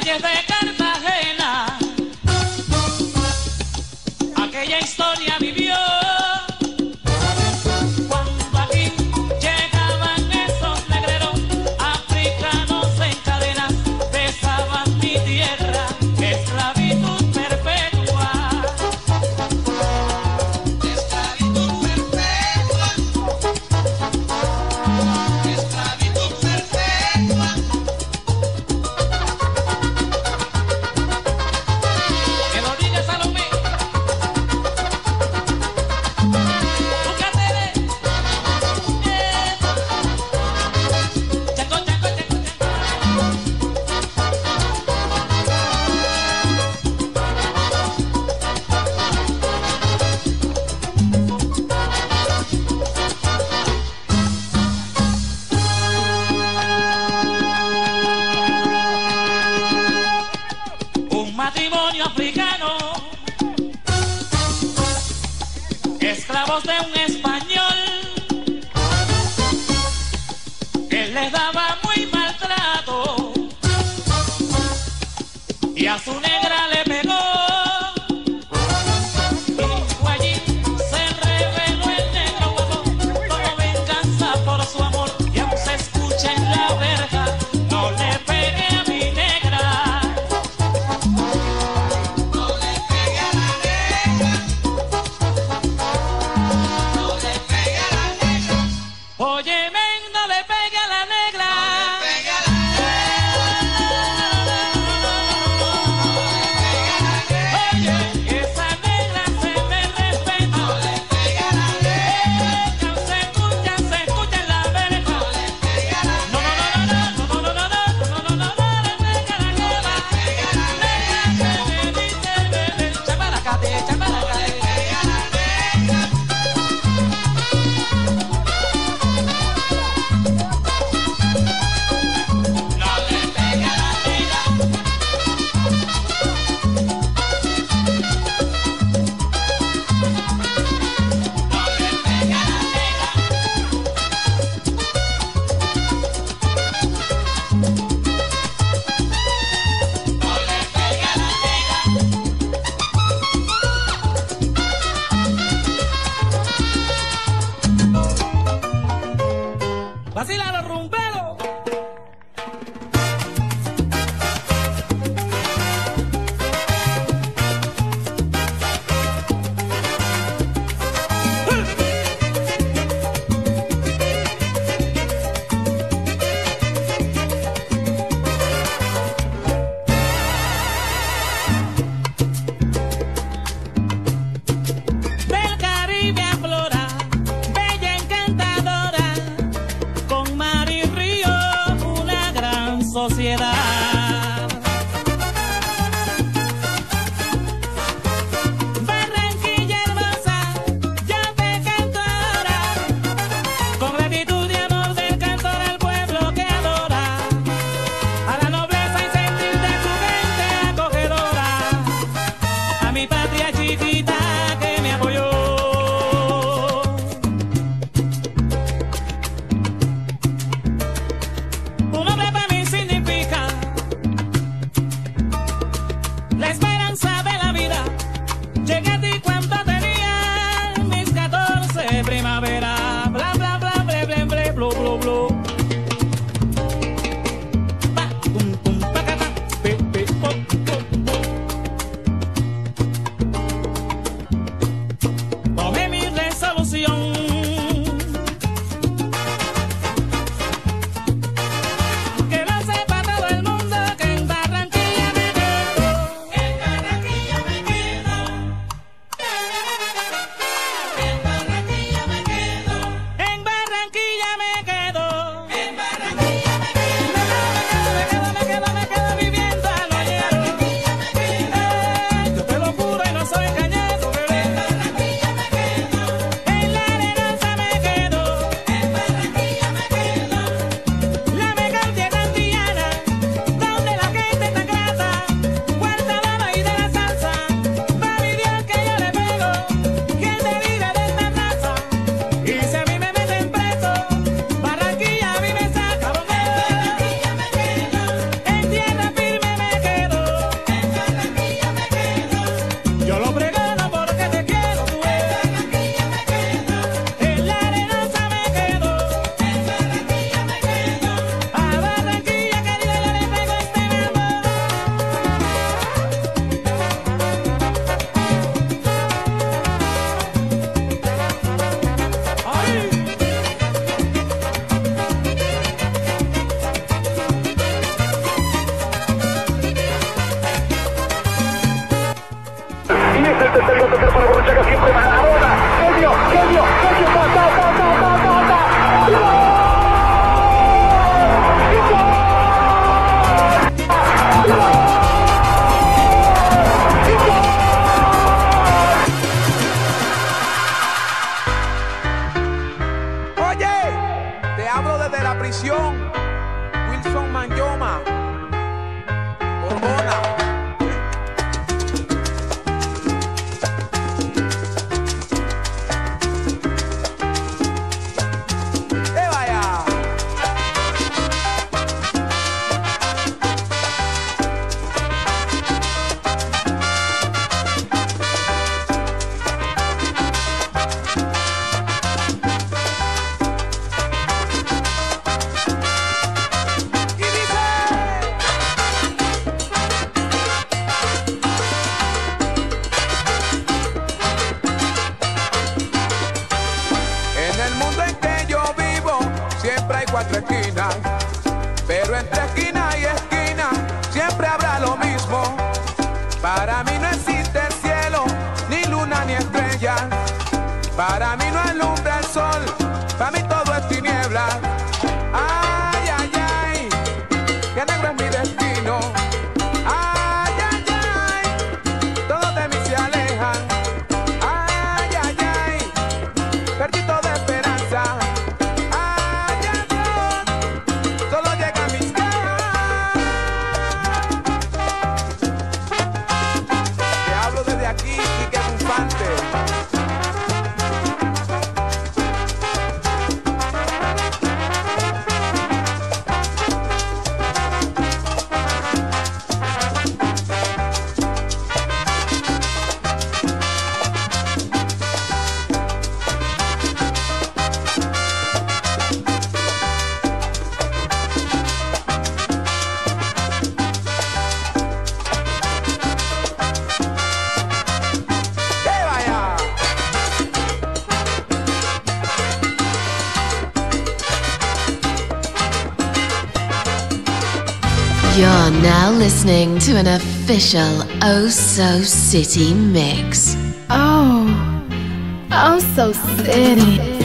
calles de Cartagena, aquella historia vivió. Esclavos de un español. Este es el tercer para Borruchaga, siempre Maradona, genio, genio, genio, siempre hay cuatro esquinas, pero entre esquina y esquina siempre habrá lo mismo. Para mí no existe cielo, ni luna ni estrella. Para mí no alumbra You're now listening to an official Oh So City mix. Oh, oh, so city.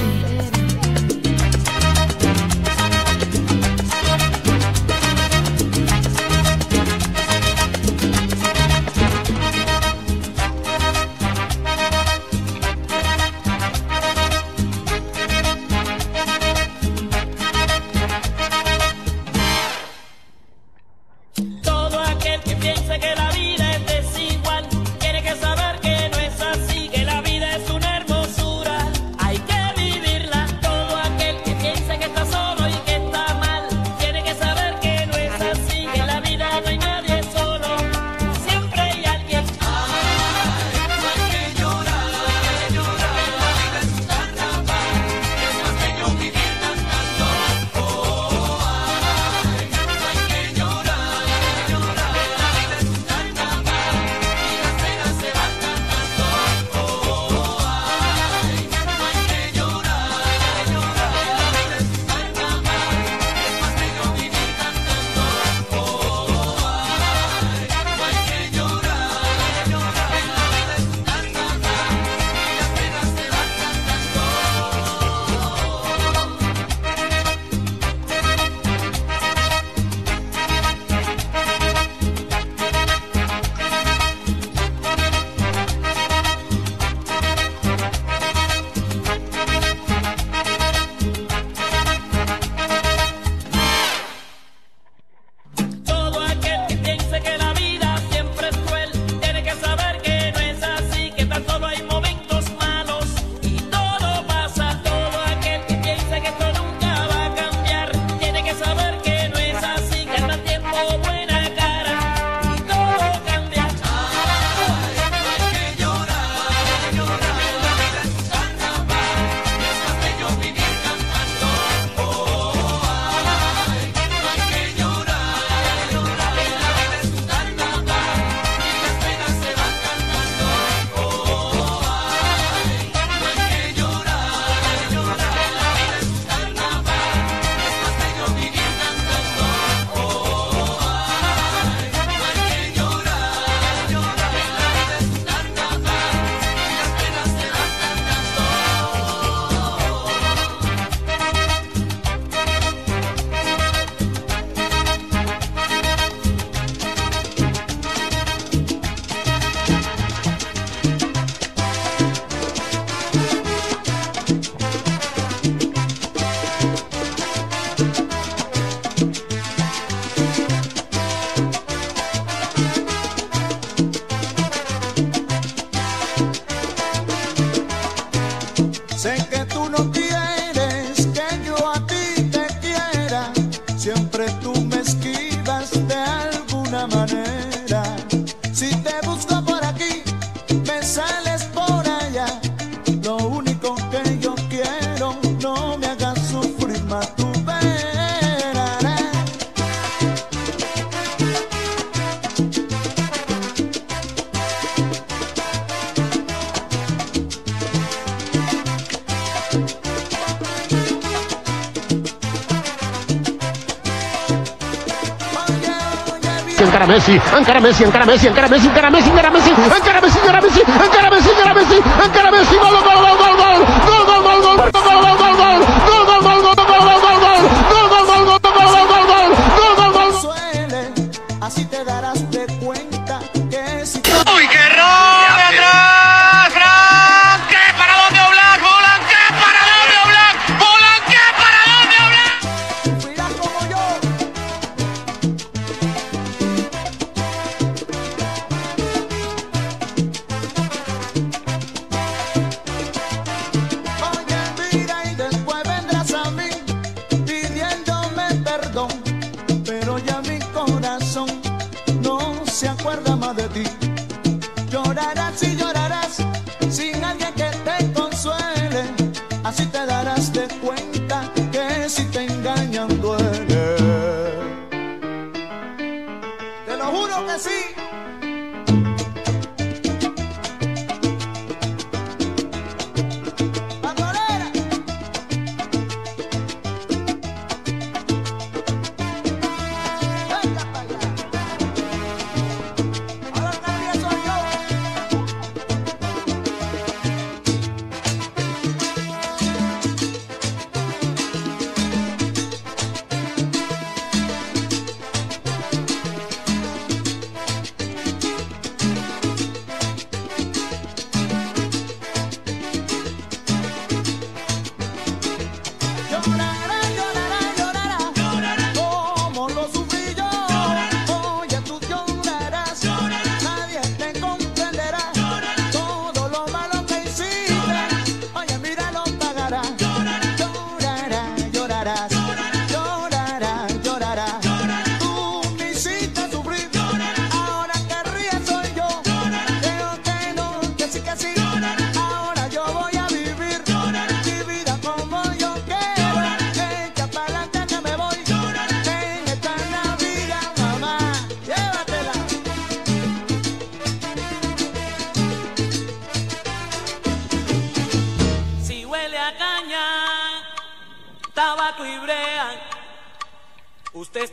Encara Messi, encara Messi, encara Messi, encara Messi, encara Messi, encara Messi, encara Messi, encara Messi, encara Messi, encara Messi, encara Messi, gol, gol, gol, gol, gol, gol,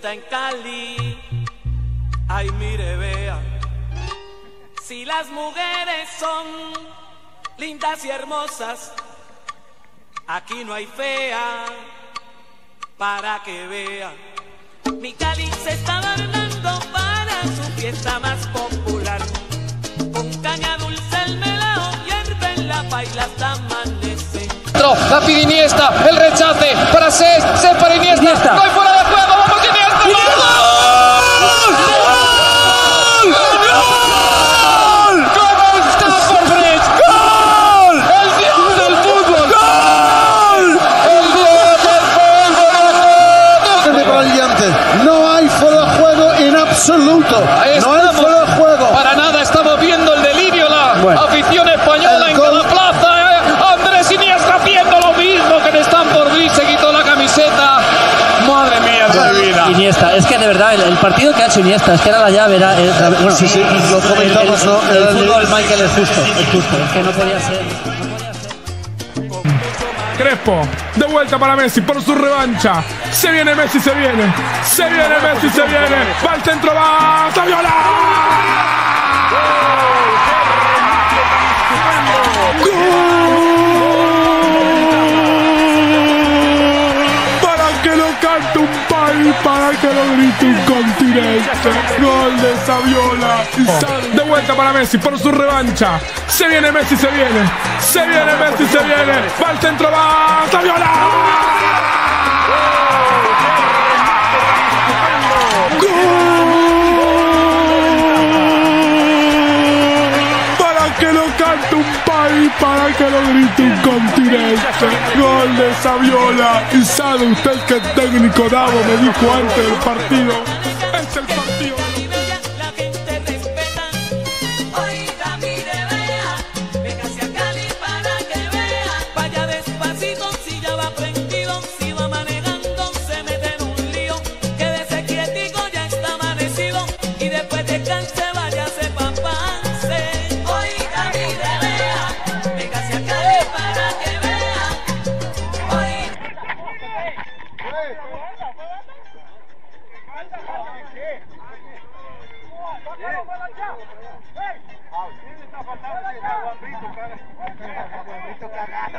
está en Cali, ay mire, vea. Si las mujeres son lindas y hermosas, aquí no hay fea, para que vea. Mi Cali se está adornando para su fiesta más popular. Con caña dulce el melao hierve en la paila hasta amanecer. La pide Iniesta, el rechace para Ses, Ses para Iniesta, no hay fuera de Iniesta, es que de verdad, el, el partido que ha hecho Iniesta, es que era la llave, era, la- bueno, Sí, sí, lo comentamos, el, el, el el- fútbol Michael es justo, es justo, es que no podía ser. no podía ser. Crespo, de vuelta para Messi por su revancha. Se viene Messi, se viene. Se viene Messi, se viene. Va al centro, va Saviola. Un continente. Gol de Saviola. De vuelta para Messi por su revancha. Se viene Messi, se viene. Se viene Messi, se viene. Va al centro, va Saviola. País, para que lo grite un continente. Gol de Saviola. Y sabe usted que el técnico Davo me dijo antes del partido Aldine está fazendo o Abrito, cara. O Abrito, caralho.